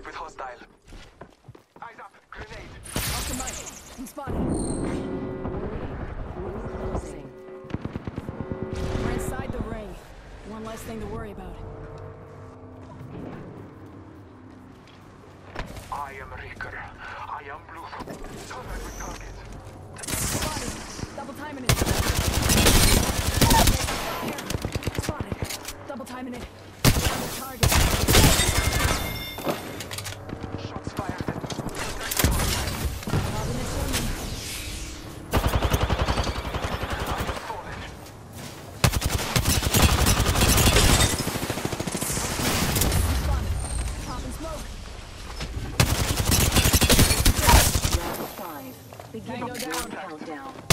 Contact with hostile. Eyes up. Grenade. Off the. I'm spotted. We're inside the ring. One less thing to worry about. I am Reaker. I am Blue. Contact with target. Spotted. Double timing it. Spotted. Double timing it. Taking Dino down. Countdown.